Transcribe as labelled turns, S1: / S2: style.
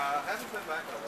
S1: I haven't been back in a while.